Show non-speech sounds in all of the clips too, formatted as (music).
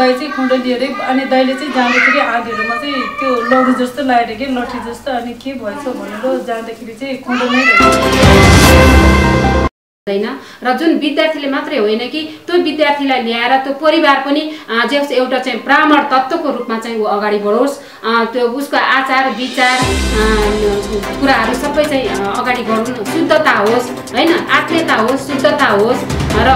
दाई चाहिँ अरे अनि दाइले चाहिँ जाँदाखेरि आधीहरूमा चाहिँ त्यो लौरो जस्तो लगाएर कि लट्ठी जस्तो अनि के भएछ भनेर जाँदाखेरि चाहिँ रहेछ। हुँदैन। र जुन विद्यार्थीले मात्रै होइन कि त्यो विद्यार्थीलाई ल्याएर त्यो परिवार पनि जे एउटा चाहिँ ब्राह्मण तत्त्वको रूपमा चाहिँ ऊ अगाडि बढोस्। त्यो उसको आचार विचार कुराहरू सबै चाहिँ अगाडि बढुन् शुद्धता होस् होइन? आत्मीयता होस् शुद्धता होस् र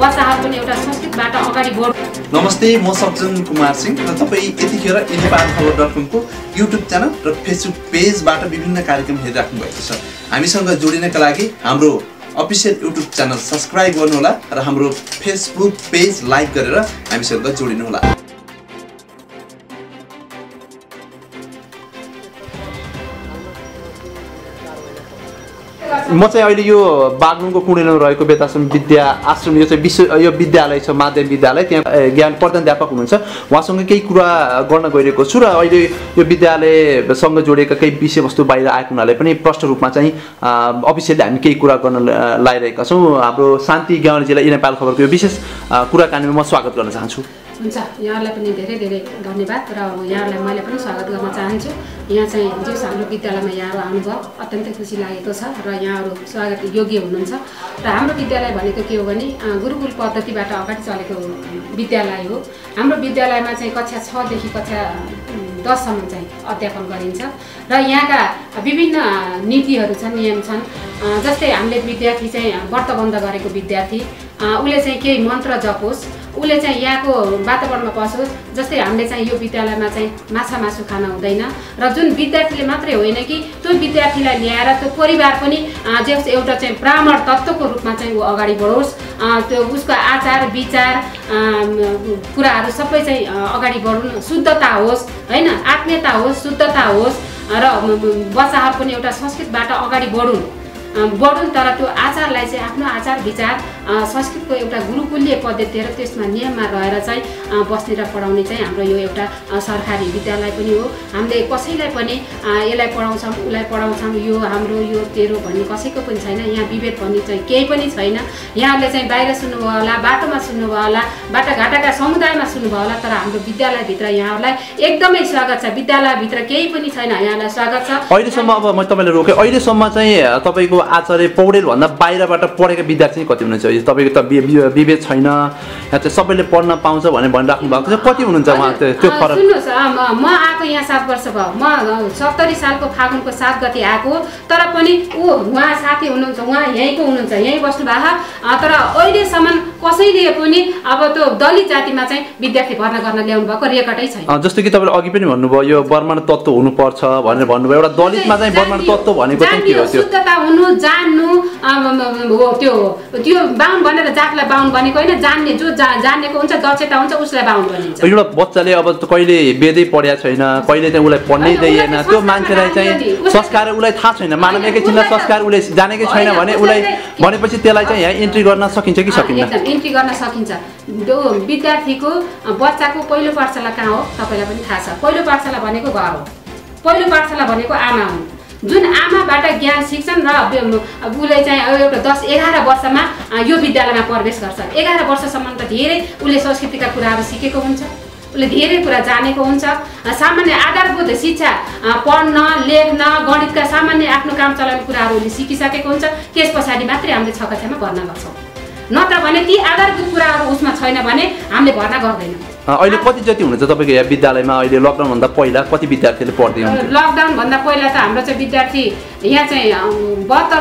बच्चाहरू पनि एउटा संस्कृतबाट अगाडि बढोस् नमस्ते म सज्जन कुमार सिंह र तपाईँ यतिखेर नेपाल खबर डट कमको युट्युब च्यानल र फेसबुक पेजबाट विभिन्न कार्यक्रम हेरिराख्नु भएको छ। हामीसँग जोडिनका लागि हाम्रो अफिसियल युट्युब च्यानल सब्सक्राइब गर्नुहोला र हाम्रो फेसबुक पेज लाइक गरेर हामीसँग जोडिनुहोला। म चाहिँ अहिले यो बागलुङको कुडेलमा रहेको बेताश्रम विद्या आश्रम यो चाहिँ विश्व यो विद्यालय छ माध्यमिक विद्यालय त्यहाँ ज्ञान प्रधानध्यापक हुनुहुन्छ। उहाँसँग केही कुरा गर्न गइरहेको छु र अहिले यो विद्यालयसँग जोडिएका केही विषयवस्तु बाहिर आएको हुनाले पनि प्रष्ट रूपमा चाहिँ अफिसियली हामी केही कुरा गर्न ला- लागिरहेका छौँ। हाम्रो शान्ति ज्ञानजीलाई नेपाल खबरको यो विशेष कुराकानीमा म स्वागत गर्न चाहन्छु। हुन्छ यहाँलाई पनि धेरै धेरै धन्यवाद र यहाँलाई मैले पनि स्वागत गर्न चाहन्छु। यहाँ चाहिँ जे हाम्रो विद्यालयमा यहाँहरू आउनुभयो अत्यन्तै खुसी लागेको छ र यहाँहरू स्वागत योग्य हुनुहुन्छ। र हाम्रो विद्यालय भनेको के हो भने गुरुकुल पद्धतिबाट अगाडि चलेको विद्यालय हो। हाम्रो विद्यालयमा चाहिँ कक्षा छदेखि कक्षा दससम्म चाहिँ अध्यापन गरिन्छ। र यहाँका विभिन्न नीतिहरू छन् नियम छन्। जस्तै हामीले विद्यार्थी चाहिँ व्रतबन्ध गरेको विद्यार्थी उसले चाहिँ केही मन्त्र जपोस् उसले चाहिँ यहाँको वातावरणमा पसोस् जस्तै हामीले चाहिँ यो विद्यालयमा चाहिँ माछा मासु खान हुँदैन। र जुन विद्यार्थीले मात्रै होइन कि त्यो विद्यार्थीलाई ल्याएर त्यो परिवार पनि अँ, जे होस् एउटा चाहिँ ब्राह्मण तत्त्वको रूपमा चाहिँ ऊ अगाडि बढोस् त्यो उसको आचार विचार कुराहरू सबै चाहिँ अगाडि बढुन् शुद्धता होस् होइन? आत्मीयता होस् शुद्धता होस् र बच्चाहरू पनि एउटा संस्कृतबाट अगाडि बढुन्। बढुन् तर त्यो आचारलाई चाहिँ आफ्नो आचार विचार संस्कृतको एउटा गुरुकुलीय पद्धति र त्यसमा नियममा रहेर चाहिँ बस्ने र पढाउने चाहिँ हाम्रो यो एउटा सरकारी विद्यालय पनि हो। हामीले कसैलाई पनि यसलाई पढाउँछौँ उसलाई पढाउँछौँ यो हाम्रो यो तेरो भन्ने कसैको पनि छैन। यहाँ विभेद भन्ने चाहिँ केही पनि छैन। यहाँहरूले चाहिँ बाहिर सुन्नुभयो होला बाटोमा सुन्नुभयो होला बाटाघाटाका समुदायमा सुन्नुभयो होला तर हाम्रो विद्यालयभित्र यहाँहरूलाई एकदमै स्वागत छ। विद्यालयभित्र केही पनि छैन यहाँलाई स्वागत छ। अहिलेसम्म अब म तपाईँलाई रोकेँ। अहिलेसम्म चाहिँ तपाईँको आचार्य पौडेलभन्दा बाहिरबाट पढेका विद्यार्थी कति हुनुहुन्छ? तपाईँको त विभेद छैन। यहाँ चाहिँ सबैले पढ्न पाउँछ भनेर भनिराख्नु भएको छ। कति हुनुहुन्छ उहाँ त्यो फरक सुन्नुहोस्। म आएको यहाँ सात वर्ष भयो। म सत्तरी सालको फागुनको सात गति आएको तर पनि ऊ उहाँ साथी हुनुहुन्छ उहाँ यहीँको हुनुहुन्छ यहीँ बस्नु भएको। तर अहिलेसम्म कसैले पनि अब त्यो दलित जातिमा चाहिँ विद्यार्थी भर्ना गर्न ल्याउनु भएको रेकर्डै छैन। जस्तो कि तपाईँले अघि पनि भन्नुभयो यो वर्मण तत्त्व हुनुपर्छ भनेर भन्नुभयो। एउटा दलितमा चाहिँ वर्मण तत्त्व भनेको चाहिँ के हो त्यो? शुद्धता हुनु जान्नु त्यो त्यो बाहुन भनेर जातलाई बाहुन भनेको होइन जान्ने जो जा जान्नेको हुन्छ दक्षता हुन्छ उसलाई बाहुन भनिन्छ। एउटा बच्चाले अब त कहिले वेदै पढेको छैन कहिले चाहिँ उसलाई पढ्नै दिएन त्यो मान्छेलाई चाहिँ संस्कार उसलाई थाहा छैन मानव एकैछिनमा त- संस्कार उसले जानेकै छैन भने उसलाई भनेपछि त्यसलाई चाहिँ यहाँ इन्ट्री गर्न सकिन्छ कि एकदम इन्ट्री गर्न सकिन्छ। त्यो विद्यार्थीको बच्चाको पहिलो पाठशाला कहाँ हो? तपाईँलाई पनि थाहा छ। पहिलो पाठशाला भनेको घर हो। पहिलो पाठशाला भनेको आमा हुन्। जुन आमाबाट ज्ञान सिक्छन् र उसले चाहिँ एउटा दस एघार वर्षमा यो विद्यालयमा प्रवेश गर्छ एघार वर्षसम्म त धेरै उसले संस्कृतिका कुराहरू सिकेको हुन्छ। उसले धेरै कुरा जानेको हुन्छ। सामान्य आधारभूत शिक्षा पढ्न लेख्न गणितका सामान्य आफ्नो काम चलाउने कुराहरू उसले सिकिसकेको हुन्छ। त्यस पछाडि मात्रै हामीले छ कक्षामा भर्ना गर्छौँ। नत्र भने ती आधारभूत कुराहरू उसमा छैन भने हामीले भर्ना गर्दैनौँ। अहिले कति जति हुनुहुन्छ तपाईँको यहाँ विद्यालयमा अहिले लकडाउनभन्दा पहिला कति विद्यार्थीले पढ्दै हुनुहुन्थ्यो लकडाउन भन्दा पहिला त हाम्रो चाहिँ विद्यार्थी यहाँ चाहिँ बहत्तर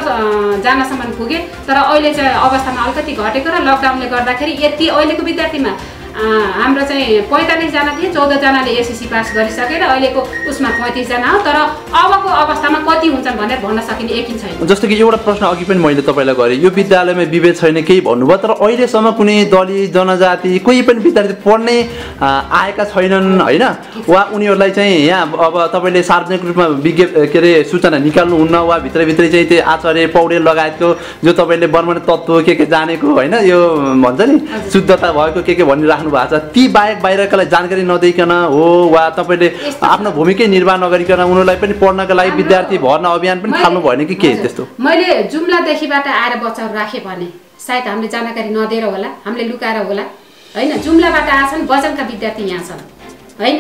जानासम्म पुगे तर अहिले चाहिँ अवस्थामा अलिकति घटेको र लकडाउनले गर्दाखेरि यति अहिलेको विद्यार्थीमा हाम्रो चाहिँ पैँतालिसजना थिए चौधजनाले एसएससी पास गरिसकेर अहिलेको उसमा पैँतिसजना हो तर अबको अवस्थामा कति हुन्छन् भनेर भन्न सकिने यकिन छैन। जस्तो कि एउटा प्रश्न अघि पनि मैले तपाईँलाई गरेँ यो विद्यालयमा विभेद छैन केही भन्नुभयो तर अहिलेसम्म कुनै दलित जनजाति कोही पनि विद्यार्थी पढ्ने आएका छैनन् होइन? वा उनीहरूलाई चाहिँ यहाँ अब तपाईँले सार्वजनिक रूपमा विज्ञ के अरे सूचना निकाल्नुहुन्न वा भित्रभित्रै चाहिँ त्यो आचार्य पौडेल लगायतको जो तपाईँले वर्मण तत्त्व के के जानेको होइन? यो भन्छ नि। शुद्धता भएको के के भनिराख्नु भएको छ। ती बाहेक बाहिरकालाई जानकारी नदिकन हो वा तपाईँले आफ्नो भूमिकै निर्वाह नगरिकन उनीहरूलाई पनि पढ्नका लागि विद्यार्थी भर्ना अभियान पनि थाल्नु भएन कि के। त्यस्तो? मैले जुम्लादेखिबाट आएर बच्चाहरू राखेँ भने सायद हामीले जानकारी नदिएर होला हामीले लुकाएर होला। होइन जुम्लाबाट आएछन् बजारका विद्यार्थी यहाँ छन्। होइन?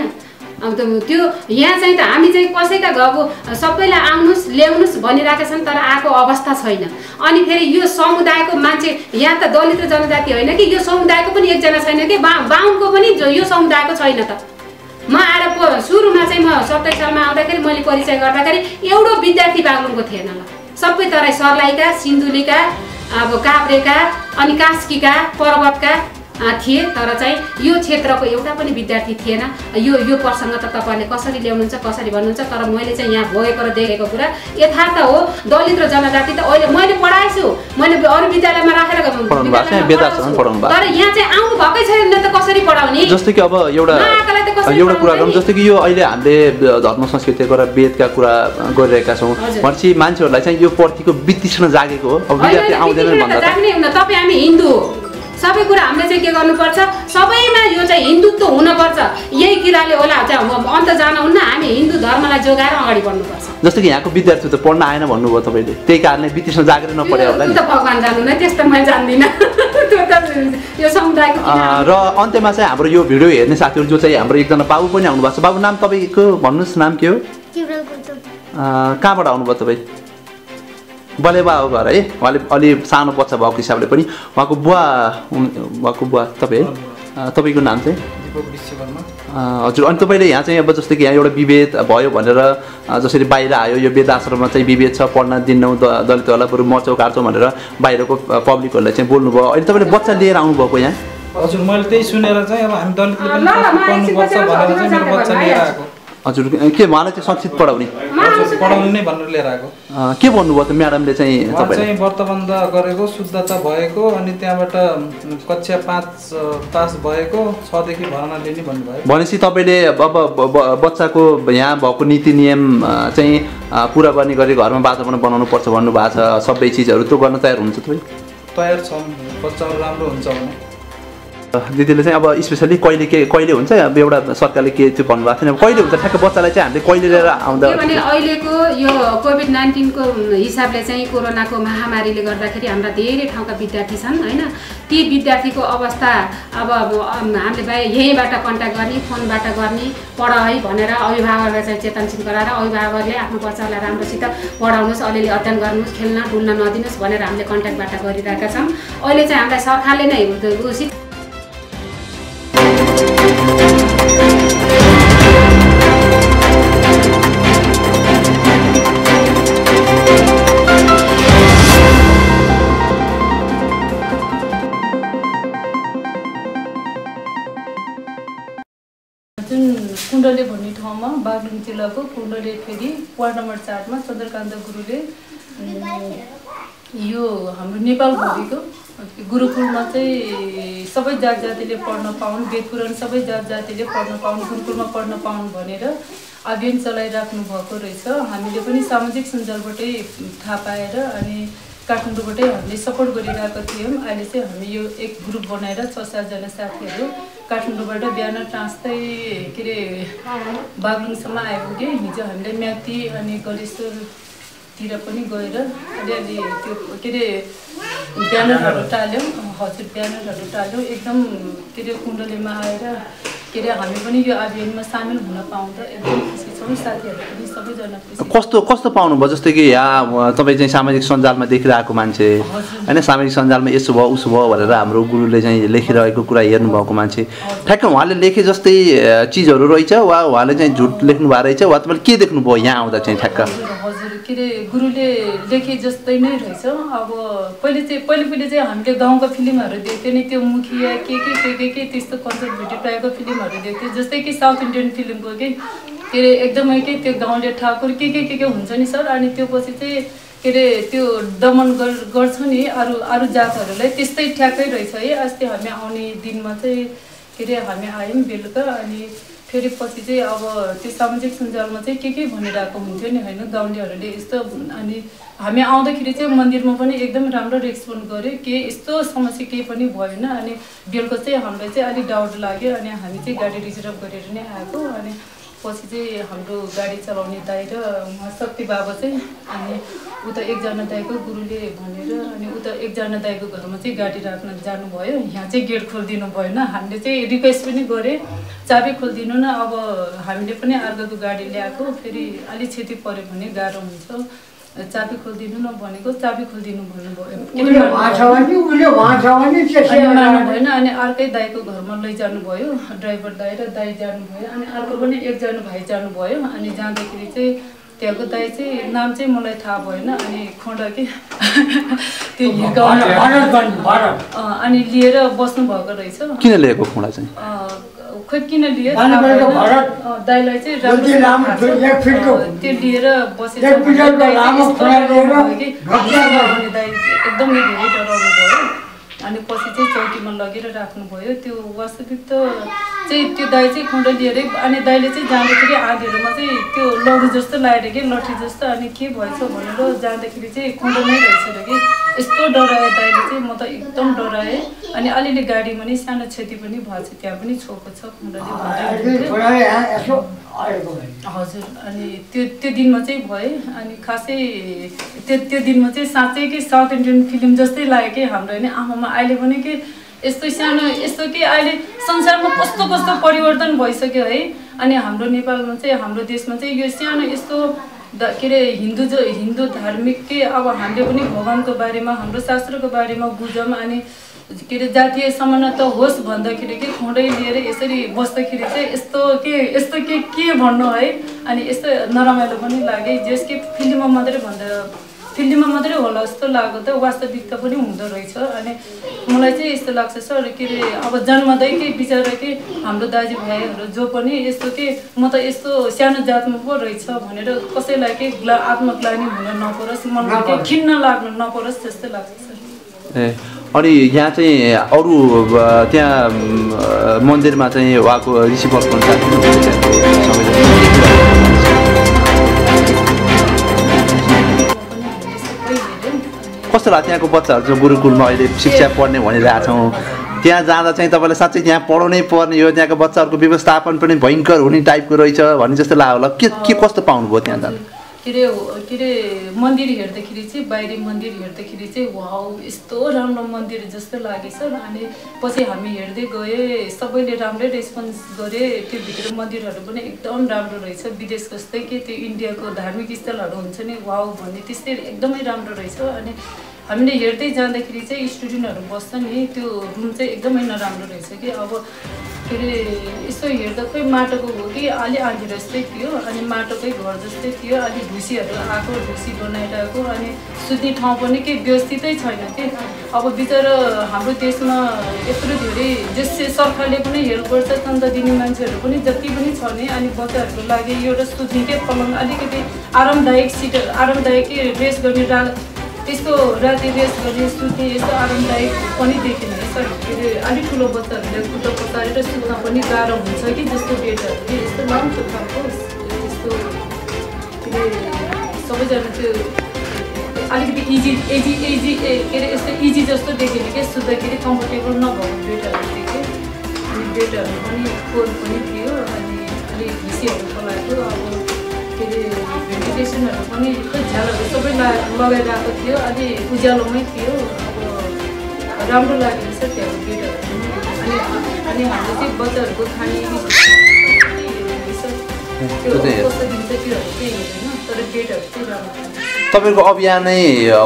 अब त त्यो यहाँ चाहिँ त हामी चाहिँ कसैका अब सबैलाई आउनुहोस् ल्याउनुहोस् भनिरहेका छन् तर आएको अवस्था छैन। अनि फेरि यो समुदायको मान्छे यहाँ त दलित जनजाति होइन कि यो समुदायको पनि एकजना छैन कि बा बाहुनको पनि यो समुदायको छैन त। म आएर पो सुरुमा चाहिँ म सत्ताइस सालमा आउँदाखेरि मैले परिचय गर्दाखेरि एउटो विद्यार्थी बागलुङको थिएन ल। सबै तराई सर्लाहीका सिन्धुलीका अब काभ्रेका अनि कास्कीका पर्वतका थिए तर चाहिँ यो क्षेत्रको एउटा पनि विद्यार्थी थिएन। यो यो प्रसङ्ग त तपाईँले कसरी ल्याउनुहुन्छ कसरी भन्नुहुन्छ तर मैले चाहिँ यहाँ भोगेको र देखेको कुरा यथार्थ हो। दलित र जनजाति त अहिले मैले पढाएछु। मैले अरू विद्यालयमा राखेर। तर यहाँ चाहिँ आउनु भएकै छैन त कसरी पढाउने? जस्तै कि अब एउटा एउटा कुरा गरौँ? जस्तै कि यो अहिले हामीले धर्म संस्कृतिको र वेदका कुरा गरिरहेका छौँ। भनेपछि मान्छेहरूलाई चाहिँ यो प्रतिको वित्तीसँग जागेको हो। अब विद्यार्थी त्यतिखेर भन्दा तपाईँ हामी हिन्दू। हो सबै कुरा हामीले चाहिँ के गर्नुपर्छ? सबैमा यो चाहिँ हिन्दुत्व हुनुपर्छ। यही किराले होला चाहिँ अन्त जान हुन्न हामी हिन्दू धर्मलाई जोगाएर अगाडि बढ्नुपर्छ। जस्तो कि यहाँको विद्यार्थी त पढ्न आएन भन्नुभयो तपाईँले। त्यही कारणले वित्तीसँग जागेर नपढ्यो होला नि। त भगवान् जान्नु नै त्यस्तो मैले जान्दिनँ। (laughs) त्यो त यो समुदायको र अन्त्यमा चाहिँ हाम्रो यो भिडियो हेर्ने साथीहरू जो चाहिँ हाम्रो एकजना बाबु पनि आउनु भएको छ। बाबु नाम तपाईँको भन्नुहोस् नाम के हो? कहाँबाट आउनुभयो तपाईँ? बलेबा हो घर है उहाँले अलि सानो बच्चा भएको हिसाबले पनि उहाँको बुवा उहाँको बुवा तपाईँ है तपाईँको नाम चाहिँ? दिपक विश्वकर्मा अँ, हजुर अनि तपाईँले यहाँ चाहिँ अब जस्तै कि यहाँ एउटा विभेद भयो भनेर जसरी बाहिर आयो यो वेद आश्रममा चाहिँ विभेद छ पढ्न दिन्नौ द दलितहरूलाई बरु मर्छौ काट्छौ भनेर बाहिरको पब्लिकहरूलाई चाहिँ बोल्नुभयो। अहिले तपाईँले बच्चा लिएर आउनुभएको यहाँ? हजुर मैले त्यही सुनेर चाहिँ अब हामी दलितले ल, ल, पनि म एकछिन पढ्नुपर्छ भनेर चाहिँ मेरो बच्चा लिएर। आएको। हजुर के उहाँलाई चाहिँ संक्षिप्त पढाउने। पढाउनु नै भनेर लिएर आएको। अँ, के भन्नुभयो त म्याडमले चाहिँ चाहिँ व्रतबन्ध गरेको शुद्धता भएको अनि त्यहाँबाट कक्षा पाँच पास भएको छदेखि भर्ना लिने भन्नुभयो। भनेपछि तपाईँले अब बच्चाको यहाँ भएको नीति नियम चाहिँ पुरा गर्ने गरी घरमा वातावरण बनाउनु पर्छ भन्नुभएको छ सबै चिजहरू त्यो गर्न तयार हुनुहुन्छ तपाईँ? तयार छौँ बच्चाहरू राम्रो हुन्छ भने। दिदीले चाहिँ अब स्पेसली कहिले के कहिले हुन्छ अब एउटा सरकारले के त्यो भन्नुभएको थिएन? अब कहिले हुन्छ? ठ्याक्क बच्चालाई चाहिँ हामीले कहिले लिएर आउँदा किनभने अहिलेको यो कोभिड नाइन्टिनको हिसाबले चाहिँ कोरोनाको महामारीले गर्दाखेरि हाम्रा धेरै ठाउँका विद्यार्थी छन् होइन? ती विद्यार्थीको अवस्था अब हामीले बाहिर यहीँबाट कन्ट्याक्ट गर्ने फोनबाट गर्ने पढ है भनेर अभिभावकलाई चाहिँ चेतनशील गराएर अभिभावकले आफ्नो बच्चालाई राम्रोसित पढाउनुहोस् अलिअलि अध्ययन गर्नुहोस् खेल्न डुल्न नदिनुहोस् भनेर हामीले कन्ट्याक्टबाट गरिरहेका छौँ। अहिले चाहिँ हामीलाई सरकारले नै उचित कुण्डले भन्ने ठाउँमा बागलुङ जिल्लाको कुण्डले फेरि वार्ड नम्बर चारमा चन्द्रकान्त गुरुले यो हाम्रो नेपालभरिको गुरुकुलमा चाहिँ सबै जात जातिले पढ्न पाउन् वेद पुराण सबै जात जातिले पढ्न पाउन् गुरुकुलमा पढ्न पाउन् भनेर अभियान चलाइराख्नु भएको रहेछ। हामीले पनि सामाजिक सञ्जालबाटै थाहा पाएर अनि काठमाडौँबाटै हामीले सपोर्ट गरिरहेको थियौँ। अहिले चाहिँ हामी यो एक ग्रुप बनाएर छ सातजना साथीहरू काठमाडौँबाट बिहान टाँच्दै के अरे बागलुङसम्म आइपुग्यो हिजो हामीले म्याग्दी अनि गलेश्वरतिर पनि गएर अलिअलि त्यो के अरे ब्यानरहरू टाल्यौँ। हजुर ब्यानरहरू टाल्यौँ। एकदम के अरे कुण्डलीमा आएर के अरे हामी पनि यो अभियानमा सामेल हुन पाउँदा एकदम खुसी कस्तो कस्तो पाउनुभयो? जस्तै कि अ, तपाईँ चाहिँ सामाजिक सञ्जालमा देखिरहेको मान्छे होइन? सामाजिक सञ्जालमा यसो भयो उसो भयो भनेर हाम्रो गुरुले चाहिँ लेखिरहेको कुरा हेर्नुभएको मान्छे। ठ्याक्क उहाँले लेखे जस्तै चिजहरू रहेछ वा उहाँले चाहिँ झुट लेख्नु भएको रहेछ वा तपाईँले के देख्नुभयो यहाँ आउँदा चाहिँ ठ्याक्क? के अरे गुरुले लेखे जस्तै नै रहेछ। अब पहिले चाहिँ पहिले पहिले चाहिँ हामीले गाउँका फिल्महरू देख्थ्यौँ नि त्यो मुखिया के के के के के त्यस्तो कन्सेप्ट टाइपको फिल्महरू देख्थ्यौँ। जस्तै कि साउथ इन्डियन फिल्मको के के अरे एकदमै के त्यो गाउँले ठाकुर के के के के हुन्छ नि सर? अनि त्यो पछि चाहिँ के अरे त्यो दमन गर गर्छ नि अरू अरू जातहरूलाई। त्यस्तै ठ्याक्कै रहेछ है। अस्ति हामी आउने दिनमा चाहिँ के अरे हामी आयौँ बेलुका। अनि फेरि पछि चाहिँ अब त्यो सामाजिक सञ्जालमा चाहिँ के के भनिरहेको हुन्थ्यो नि होइन? गाउँलेहरूले यस्तो अनि हामी आउँदाखेरि चाहिँ मन्दिरमा पनि एकदम राम्रो रेस्पोन्ड गऱ्यो। के यस्तो समस्या केही पनि भएन। अनि बेलुका चाहिँ हामीलाई चाहिँ अलिक डाउट लाग्यो। अनि हामी चाहिँ गाडी रिजर्भ गरेर नै आएको। अनि पछि चाहिँ हाम्रो गाडी चलाउने दाइ र उहाँ शक्ति बाबा चाहिँ अनि उता एकजना दाईको गुरुले भनेर अनि उता एकजना दाईको घरमा चाहिँ गाडी राख्न जानुभयो। यहाँ चाहिँ गेट खोलिदिनु भएन। हामीले चाहिँ रिक्वेस्ट पनि गरेँ चाबी खोलिदिनु न अब हामीले पनि अर्कोको गाडी ल्याएको फेरि अलिक क्षति पऱ्यो भने गाह्रो हुन्छ। चाबी खोलिदिनु न भनेको चाबी खोलिदिनु भन्नुभयो भएन अनि अर्कै दाईको घरमा लैजानु भयो ड्राइभर दाई र दाई जानुभयो अनि अर्को पनि एकजना भाइ जानुभयो अनि जाँदाखेरि चाहिँ त्यहाँको दाई चाहिँ नाम चाहिँ मलाई थाहा भएन अनि खण्डकी (laughs) त्यो हिर्काउनु अनि लिएर बस्नु भएको रहेछ। किन लिएको खुँडा चाहिँ? अँ, खोइ किन लियो दाईलाई चाहिँ त्यो लिएर एकदमै धेरै डराउनु भयो। अनि पछि चाहिँ चौकीमा लगेर राख्नुभयो। त्यो वास्तविक त चाहिँ त्यो दाई चाहिँ खुँडो लिएरै अनि दाईले चाहिँ जाँदाखेरि आधीहरूमा चाहिँ त्यो लडु जस्तो लाग्यो कि लट्ठी जस्तो। अनि के भएछ भनेर जाँदाखेरि चाहिँ खुँडो नै रहेछ कि। यस्तो डरायो दाईले चाहिँ म त एकदम डराएँ अनि अलिअलि गाडीमा नि सानो क्षति पनि भएको छ त्यहाँ पनि छोएको छ भयो हजुर अनि त्यो त्यो दिनमा चाहिँ भएँ। अनि खासै त्यो त्यो दिनमा चाहिँ साँच्चै कि साउथ इन्डियन फिल्म जस्तै लाग्यो कि हाम्रो होइन? आमामा अहिले पनि कि यस्तो सानो यस्तो कि अहिले संसारमा कस्तो कस्तो परिवर्तन भइसक्यो है? अनि हाम्रो नेपालमा चाहिँ हाम्रो देशमा चाहिँ यो सानो यस्तो के अरे हिन्दू जो हिन्दू धार्मिक के अब हामीले पनि भगवान्को बारेमा हाम्रो शास्त्रको बारेमा बुझौँ अनि के अरे जातीय समानता होस् भन्दाखेरि के खुँडै लिएर यसरी बस्दाखेरि चाहिँ यस्तो के यस्तो के के भन्नु है? अनि यस्तो नरमाइलो पनि लाग्यो। जस कि फिल्ममा मात्रै भन्दा फिल्ममा मात्रै होला जस्तो लाग्यो त वास्तविकता पनि हुँदो रहेछ। अनि मलाई चाहिँ यस्तो लाग्छ सर के अरे अब जन्मदै के बिचरा के हाम्रो दाजुभाइहरू जो पनि यस्तो के म त यस्तो सानो जातमा पो रहेछ भनेर कसैलाई के ग्ला आत्मग्लानी हुन नपरोस् मनमा के खिन्न लाग्नु नपरोस् जस्तो लाग्छ सर। ए अनि यहाँ चाहिँ अरू त्यहाँ मन्दिरमा चाहिँ उहाँको ऋषि अनुसार कस्तो लाग्छ त्यहाँको बच्चाहरू? चाहिँ गुरुकुलमा अहिले शिक्षा पढ्ने भनिरहेछौँ त्यहाँ जाँदा चाहिँ तपाईँलाई साँच्चै त्यहाँ पढाउनै पर्ने हो त्यहाँको बच्चाहरूको व्यवस्थापन पनि भयङ्कर हुने टाइपको रहेछ भन्ने जस्तो लाग्यो होला। के के कस्तो पाउनुभयो त्यहाँ जाँदा? के अरे के अरे मन्दिर हेर्दाखेरि चाहिँ बाहिरी मन्दिर हेर्दाखेरि चाहिँ वाउ यस्तो राम्रो मन्दिर जस्तो लागेछ अनि पछि हामी हेर्दै गए सबैले राम्रै रेस्पोन्स गरे। त्यो भित्र मन्दिरहरू पनि एकदम राम्रो रहेछ। विदेश जस्तै कि त्यो इन्डियाको धार्मिक स्थलहरू हुन्छ नि वाउ भन्ने त्यस्तै एकदमै राम्रो रहेछ। अनि हामीले हेर्दै जाँदाखेरि चाहिँ स्टुडेन्टहरू बस्छ नि त्यो रुम चाहिँ एकदमै नराम्रो रहेछ कि। अब के अरे यसो हेर्दा खोइ माटोको हो कि अलि आधी जस्तै थियो अनि माटोकै घर जस्तै थियो अलि ढुसीहरू आएको ढुसी बनाइरहेको अनि सुत्ने ठाउँ पनि केही व्यवस्थितै छैन कि। अब बिचरा हाम्रो देशमा यत्रो धेरै जस सरकारले पनि हेल्प गर्छ चन्दा दिने मान्छेहरू पनि जति पनि छ नि अनि बच्चाहरूको लागि एउटा सुत्ने पलङ अलिकति आरामदायक सिट आरामदायक रेस्ट गर्ने रा त्यस्तो राति रेस्ट गर्ने सुत्ने यस्तो आरामदायक पनि देखिन सर के अरे अलिक ठुलो बच्चाहरूले खुट्टा पसारेर सुत्न पनि गाह्रो हुन्छ कि जस्तो बेडहरू कि यस्तो लामो खालको यस्तो के अरे सबैजना त्यो अलिकति इजी इजी इजी ए के अरे यस्तो इजी जस्तो देखिने कि सुत्दाखेरि कम्फर्टेबल नभएको बेडहरू देखेँ। अनि बेडहरू पनि कोल पनि थियो अनि अलिक घिसीहरू पलाएको अब के अरे भेन्टिलेसनहरू पनि झ्यालहरू सबै लगाइरहेको थियो अलि उज्यालोमै थियो अब राम्रो लागेको छ त्यहाँको बेडहरू अनि अनि हाम्रो चाहिँ बच्चाहरूको खाने त्यो कस्तो दिन्छ त्योहरू केही हुँदैन तर बेडहरू चाहिँ राम्रो। तपाईँको अभियानै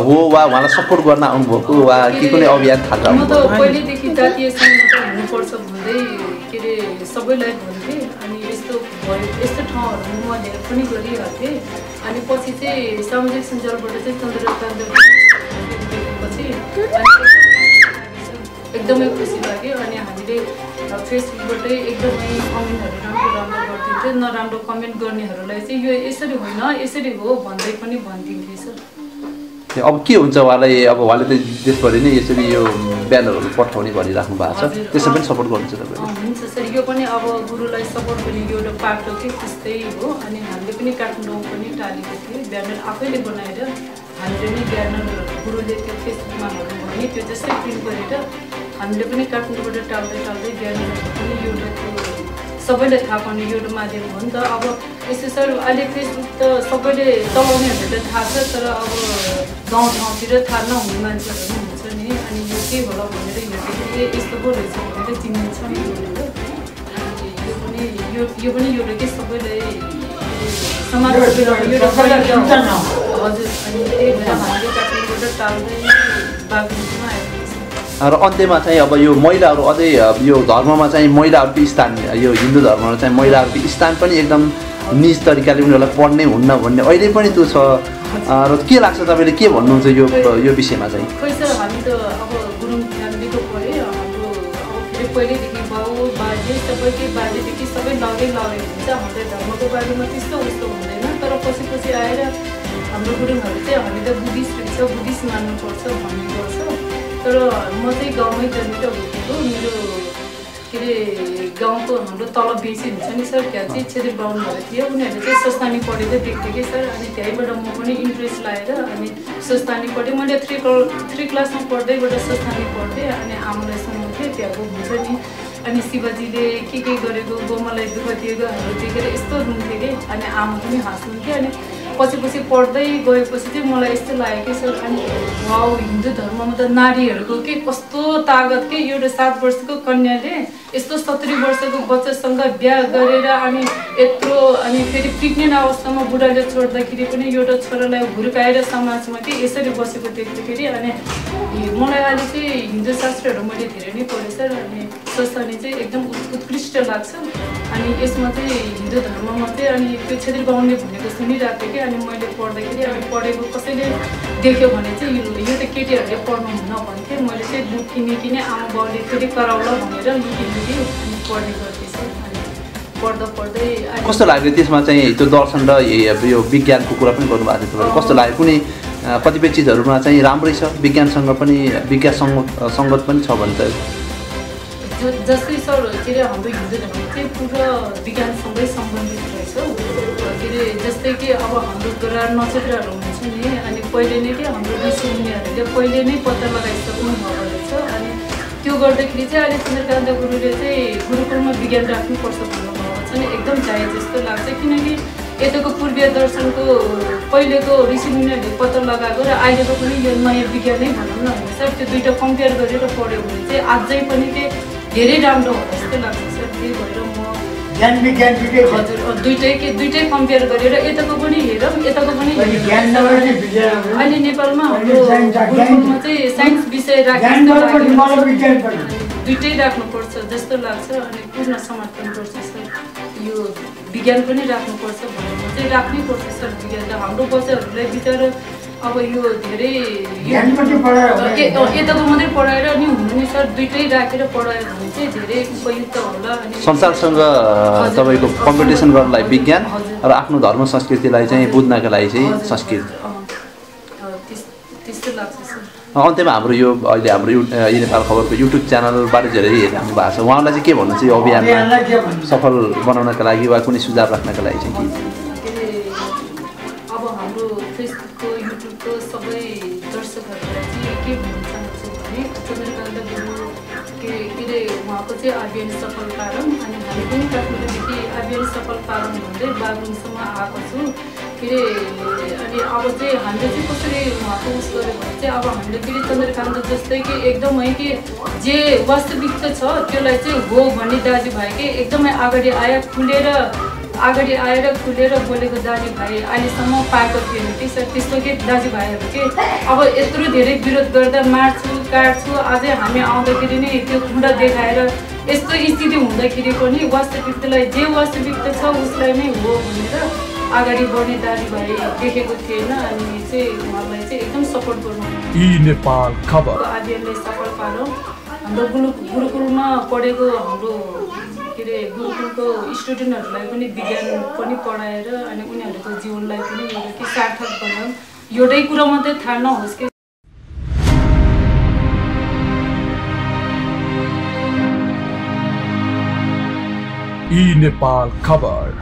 हो वा उहाँलाई सपोर्ट गर्न आउनुभएको वा के कुनै अभियान थाहा म त पहिल्यैदेखि जातीय सङ्घ हुनुपर्छ भन्दै के अरे सबैलाई भन्थेँ अनि यस्तो भयो ठाउँहरू म हेल्प पनि गरिरहेको थिएँ अनि पछि चाहिँ सामाजिक सञ्जालबाट चाहिँ अनि एकदमै खुसी लाग्यो अनि हामीले फेसबुकबाटै एकदमै कमेन्टहरू राम्रो राम्रो गरिदिन्थ्यो नराम्रो कमेन्ट गर्नेहरूलाई चाहिँ यो यसरी होइन यसरी हो भन्दै पनि भनिदिन्थेँ सर अब के हुन्छ उहाँलाई अब उहाँले त देशभरि नै यसरी यो ब्यानरहरू पठाउने भनिराख्नु भएको छ। त्यसमा पनि सपोर्ट गर्नुहुन्छ तपाईँले अँ, हुन्छ सर यो पनि अब गुरुलाई सपोर्ट गर्ने एउटा पाटो के त्यस्तै हो। अनि हामीले पनि काठमाडौँ पनि टालेको थियो। ब्यानर आफैले बनाएर हामीले नै ब्यानर गुरुले त्यो फेसबुकमा भने त्यो जस्तै प्रिन्ट गरेर हामीले पनि काठमाडौँबाट टाल्दै टाल्दै ब्यानरहरू पनि एउटा सबैलाई थाहा पाउने एउटा माध्यम हो नि त। अब यसो सर अहिले फेसबुक त सबैले चलाउनेहरूले त थाहा छ तर अब गाउँ ठाउँतिर थाहा नहुने मान्छेहरू पनि हुन्छ नि। अनि यो के होला भनेर हेर्दाखेरि यस्तो पो रहेछ भनेर चिनिन्छ नि भनेर यो यो यो पनि एउटा के सबैलाई समाजको एउटा गरिन्छ। हजुर अनि त्यही भएर हामीले काठमाडौँबाट टाल्दै बागलुङमा आएको छ र अन्त्यमा चाहिँ अब यो महिलाहरू अझै यो धर्ममा चाहिँ महिलाहरूको स्थान यो हिन्दू धर्ममा चाहिँ महिलाहरूको स्थान पनि एकदम निज तरिकाले उनीहरूलाई पढ्नै हुन्न भन्ने अहिले पनि त्यो छ र के लाग्छ तपाईँले के भन्नुहुन्छ यो यो विषयमा चाहिँ खोइ सर हामी त अब गुरुङ फ्यामिलीको पऱ्यो हाम्रो अब फेरि पहिल्यैदेखि बाउ बाजे सबैकै बाजेदेखि सबै लगै लगेको हुन्छ हाम्रो धर्मको बारेमा त्यस्तो उस्तो हुँदैन तर पछि पछि आएर हाम्रो गुरुङहरू चाहिँ हामी त बुद्धिस्ट रहेछ बुद्धिस्ट मान्नुपर्छ भन्ने गर्छ तर म चाहिँ गाउँमै जन्मेर हुर्केको मेरो के अरे गाउँको हाम्रो तल बेसी हुन्छ नि सर त्यहाँ चाहिँ छेत्री बाहुनहरू थियो उनीहरूले चाहिँ सस्तानी पढेको देख्थेँ कि सर अनि त्यहीँबाट म पनि इन्ट्रेस्ट लाएर अनि सस्तानी पढेँ मैले थ्री क्ल थ्री क्लासमा पढ्दैबाट सस्तानी पढ्थेँ अनि आमालाई सुनाउँथेँ त्यहाँको हुन्छ नि अनि शिवजीले के के गरेको गोमालाई दुःख दिएकोहरू देखेर यस्तो रुन्थेँ कि? अनि आमा पनि हाँस्नुहुन्थ्यो अनि पछि पछि पढ्दै गएपछि चाहिँ मलाई यस्तो लाग्यो कि सर अनि वाउ हिन्दू धर्ममा त नारीहरूको के कस्तो तागत के? एउटा सात वर्षको कन्याले यस्तो सत्तरी वर्षको बच्चासँग बिहा गरेर अनि यत्रो अनि फेरि प्रेग्नेन्ट अवस्थामा बुढाले छोड्दाखेरि पनि एउटा छोरालाई हुर्काएर समाजमा के यसरी बसेको देख्दाखेरि अनि मलाई अहिले चाहिँ हिन्दू शास्त्रहरू मैले धेरै नै पढेँ सर अनि सस्तानी चाहिँ एकदम उत्- उत्कृष्ट लाग्छ। अनि यसमा चाहिँ हिन्दू धर्ममा चाहिँ अनि त्यो छेत्री बाहुनले भनेको सुनिरहेको थिएँ कि अनि मैले पढ्दाखेरि अनि पढेको कसैले देख्यो भने चाहिँ यो त केटीहरूले पढ्नु हुन्न भन्थेँ। मैले चाहिँ बुक किने किने आमा बाउले फेरि कराउला भनेर लुटी अनि पढ्ने गर्थेँ सर? अनि पढ्दा पढ्दै अहिले- कस्तो लाग्यो त्यसमा चाहिँ त्यो दर्शन र यो विज्ञानको कुरा पनि गर्नुभएको थियो तपाईँले? कस्तो लाग्यो? कुनै कतिपय चिजहरूमा चाहिँ राम्रै छ? विज्ञानसँग पनि विज्ञान सङ्गत सङ्गत पनि छ भने जो जस्तै सर के अरे हाम्रो हिन्दू धर्म चाहिँ पुरा विज्ञानसँगै सम्बन्धित रहेछ के अरे जस्तै कि अब हाम्रो ग्रह नक्षत्रहरू हुन्छ नि अनि पहिले नै के हाम्रो ऋषि मुनिहरूले पहिले नै पत्ता लगाइसक्नु त्यो गर्दाखेरि चाहिँ अहिले चन्द्रकान्त गुरुले चाहिँ गुरुकुलमा विज्ञान राख्नुपर्छ भन्नुभएको छ नि एकदम चाहिए जस्तो लाग्छ किनकि यताको पूर्वीय दर्शनको पहिलेको ऋषिमुनिहरूले पत्ता लगाएको र अहिलेको पनि यो नयाँ विज्ञानै भनौँ न सर त्यो दुइटा कम्पेयर गरेर पढ्यो भने चाहिँ अझै पनि के धेरै राम्रो होला जस्तो लाग्छ सर। त्यही भएर म ज्ञान विज्ञान दुइटै हजुर दुइटै के दुइटै कम्पेयर गरेर यताको पनि हेरौँ यताको पनि अहिले नेपालमा हाम्रो गुरुकुलमा चाहिँ साइन्स विषय पढ्नु दुइटै राख्नुपर्छ जस्तो लाग्छ अनि पूर्ण समर्थन गर्छ सर। यो विज्ञान पनि राख्नुपर्छ भनेर चाहिँ राख्नै पर्छ सर विज्ञान। त हाम्रो बच्चाहरूलाई बिचरा अब यो धेरै मात्रै पढाएर यताको मात्रै पढाएर नि हुँदैन सर दुइटै राखेर पढायो भने चाहिँ धेरै उपयुक्त होला अनि संसारसँग। तपाईँको कम्पिटिसन गर्नलाई विज्ञान। र आफ्नो धर्म संस्कृतिलाई चाहिँ बुझ्नका लागि चाहिँ संस्कृत। अन्त्यमा हाम्रो यो अहिले हाम्रो यु नेपाल खबरको युट्युब च्यानलबाट धेरै हेरिराख्नु भएको छ। उहाँलाई चाहिँ के भन्नुहुन्छ यो अभियानमा भन्नु? सफल बनाउनका लागि वा कुनै सुझाव राख्नका लागि चाहिँ के? चाहिँ अभियान सफल पारौँ अनि हामी पनि काठमाडौँदेखि अभियान सफल पारौँ भन्दै बागलुङसम्म आएको छु के अरे अनि अब चाहिँ हामीले चाहिँ कसरी उहाँको उस गऱ्यो भने चाहिँ अब हामीले फेरि चन्द्रकान्त जस्तै कि एकदमै कि जे वास्तविकता छ त्यसलाई चाहिँ हो भन्ने दाजुभाइ के एकदमै अगाडि आयो खुलेर अगाडि आएर खुलेर बोलेको दाजुभाइ अहिलेसम्म पाएको थिएन सर त्यस्तो के दाजुभाइहरू के अब यत्रो धेरै विरोध गर्दा मार्छु काट्छु अझै हामी आउँदाखेरि नि त्यो खुँडा देखाएर यस्तो स्थिति हुँदाखेरि पनि वास्तविकतालाई जे वास्तविकता छ उसलाई नै हो भनेर अगाडि बढ्ने दाजुभाइ देखेको थिएन। अनि चाहिँ उहाँलाई चाहिँ एकदम सपोर्ट गर्नु ई नेपाल खबर। अध्ययनले सफल पारौँ हाम्रो गुरु गुरुकुलमा पढेको हाम्रो के अरे गुरुकुलको स्टुडेन्टहरूलाई पनि विज्ञान पनि पढाएर अनि उनीहरूको जीवनलाई पनि एउटा के सार्थक बनाऊँ एउटै कुरो मात्रै थाहा नहोस् कि नेपाल खबर